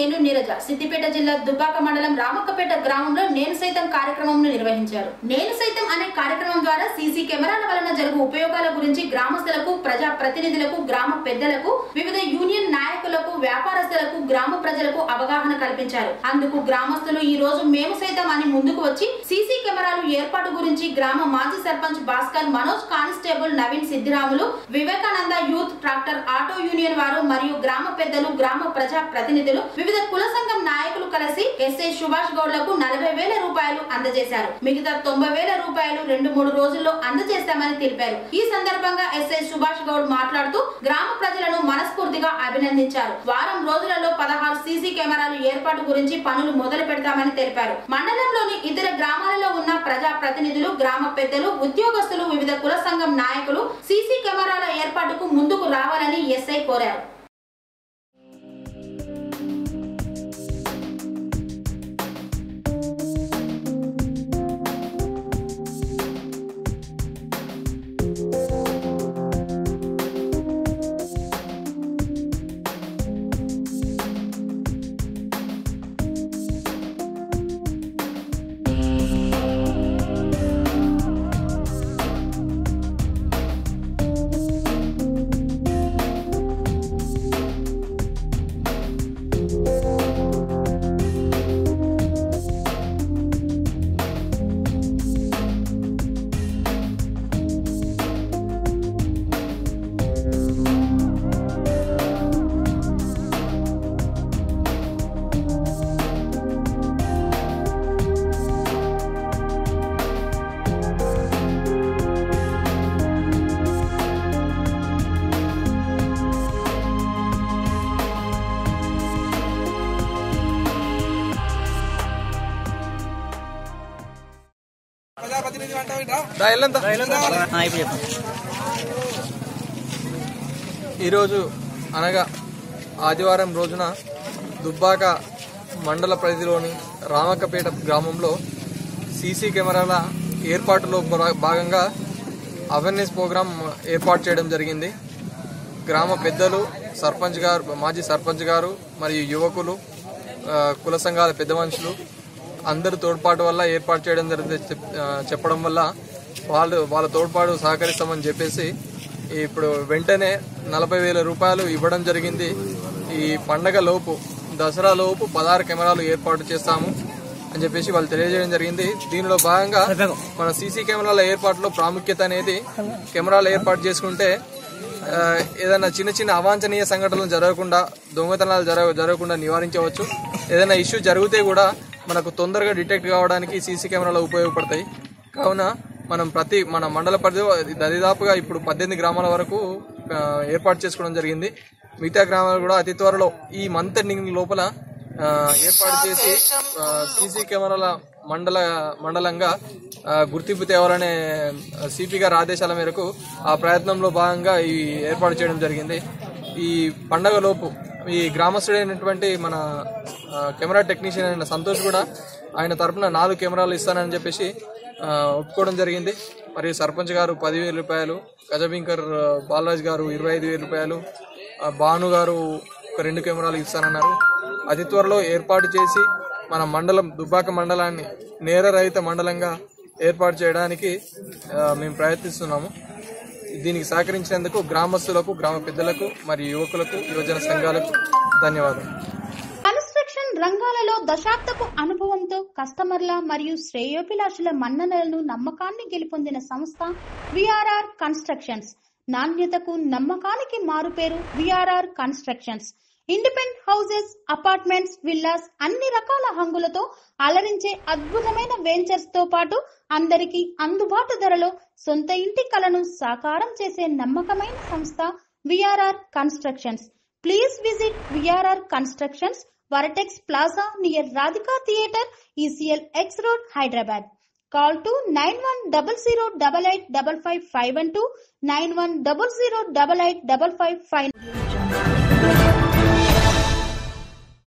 నేను నీరజ. సిద్దిపేట జిల్లా దుబ్బాక మండలం రామక్కపేట గ్రామంలో నేను సైతం కార్యక్రమం నిర్వహించారు. నేను సైతం అనే కార్యక్రమం ద్వారా సీసీ కెమెరాల వలన జరుగు ఉపయోగాల గురించి గ్రామస్తులకు ప్రజా ప్రతినిధులకు గ్రామ పెద్దలకు వివిధ యూనియన్ నాయకులకు వ్యాపార వ్యాపారస్తులకు గ్రామ ప్రజలకు అవగాహన కల్పించారు. అందుకు గ్రామస్తులు ఈ రోజు మేము సైతం అని ముందుకు వచ్చి సీసీ కెమెరాలు ఏర్పాటు గురించి గ్రామ మాజీ sarpanch Bhaskar Manoj constable Naveen Siddiramulu Vivekananda youth tractor auto union వారు మరియు గ్రామ పెద్దలు గ్రామ ప్రజా ప్రతినిధులు వివిధ కుల సంఘం నాయకులు కలిసి ఎస్ఐ సుభాష్ గౌడ్లకు నలభై వేల రూపాయలు అందజేశారు. మిగతా తొంభై వేల రూపాయలు రెండు మూడు రోజుల్లో అందజేస్తామని తెలిపారు. ఈ సందర్భంగా ఎస్ఐ సుభాష్ గౌడ్ మాట్లాడుతూ గ్రామ ప్రజలను మనస్ఫూర్తిగా అభినందించారు. వారం రోజులలో పదహారు సీసీ కెమెరాలు ఏర్పాటు గురించి పనులు మొదలు పెడతామని తెలిపారు. మండలంలోని ఇతర గ్రామాలలో ఉన్న ప్రజా ప్రతినిధులు గ్రామ పెద్దలు ఉద్యోగస్తులు వివిధ కుల సంఘం నాయకులు సీసీ కెమెరాల ఏర్పాటుకు ముందుకు రావాలని ఎస్ఐ కోరారు. ఈరోజు అనగా ఆదివారం రోజున దుబ్బాక మండల పరిధిలోని రామక్కపేట గ్రామంలో సీసీ కెమెరాల ఏర్పాటులో భాగంగా అవేర్నెస్ ప్రోగ్రాం ఏర్పాటు చేయడం జరిగింది. గ్రామ పెద్దలు సర్పంచ్ గారు మాజీ సర్పంచ్ గారు మరియు యువకులు కుల సంఘాల పెద్ద మనుషులు అందరి తోడ్పాటు వల్ల ఏర్పాటు చేయడం జరిగింది చెప్పడం వల్ల వాళ్ళు వాళ్ళ తోడ్పాటు సహకరిస్తామని చెప్పేసి ఇప్పుడు వెంటనే నలభై వేల రూపాయలు ఇవ్వడం జరిగింది. ఈ పండగ లోపు దసరా లోపు పదహారు కెమెరాలు ఏర్పాటు చేస్తాము అని చెప్పేసి వాళ్ళు తెలియజేయడం జరిగింది. దీనిలో భాగంగా మన సీసీ కెమెరాల ఏర్పాటులో ప్రాముఖ్యత అనేది కెమెరాలు ఏర్పాటు చేసుకుంటే ఏదైనా చిన్న చిన్న అవాంఛనీయ సంఘటనలు జరగకుండా దొంగతనాలు జరగ జరగకుండా నివారించవచ్చు. ఏదైనా ఇష్యూ జరిగితే కూడా మనకు తొందరగా డిటెక్ట్ కావడానికి సీసీ కెమెరాలు ఉపయోగపడతాయి. కావున మనం ప్రతి మన మండల పరిధిలో దరిదాపుగా ఇప్పుడు పద్దెనిమిది గ్రామాల వరకు ఏర్పాటు చేసుకోవడం జరిగింది. మిగతా గ్రామాలు కూడా అతి త్వరలో ఈ మంత్ ఎండింగ్ లోపల ఏర్పాటు చేసి సీసీ కెమెరాల మండల మండలంగా గుర్తింపు తేవాలనే సిపి గారి ఆదేశాల మేరకు ఆ ప్రయత్నంలో భాగంగా ఈ ఏర్పాటు చేయడం జరిగింది. ఈ పండగ లోపు ఈ గ్రామస్తుడైనటువంటి మన కెమెరా టెక్నీషియన్ అయిన సంతోష్ కూడా ఆయన తరపున నాలుగు కెమెరాలు ఇస్తానని చెప్పేసి ఒప్పుకోవడం జరిగింది. మరియు సర్పంచ్ గారు పదివేల రూపాయలు గజబింకర్ బాలరాజ్ గారు ఇరవై ఐదు వేల రూపాయలు భాను గారు ఒక రెండు కెమెరాలు ఇస్తానన్నారు. అతి త్వరలో ఏర్పాటు చేసి మన మండలం దుబ్బాక మండలాన్ని నేర రహిత మండలంగా ఏర్పాటు చేయడానికి మేము ప్రయత్నిస్తున్నాము. దీనికి సహకరించినందుకు గ్రామస్తులకు గ్రామ పెద్దలకు మరియు యువకులకు యువజన సంఘాలకు ధన్యవాదాలు. దశాబ్దపు అనుభవంతో కస్టమర్ల మరియు శ్రేయోభిలాషుల మన్ననలను నమ్మకాన్ని గెలుపొందిన సంస్థ విఆర్ఆర్ కన్స్ట్రక్షన్స్. నాణ్యతకు నమ్మకానికి మారుపేరు VRR constructions. Independent houses apartments villas అన్ని రకాల హంగులతో అలరించే అద్భుతమైన వెంచర్స్తో పాటు అందరికీ అందుబాటు ధరలో సొంత ఇంటి కలను సాకారం చేసే నమ్మకమైన సంస్థ VRR constructions. Please visit VRR Constructions, Vertex Plaza near Radhika Theatre, ECL X Road, Hyderabad. Call to 9100885512 91008855.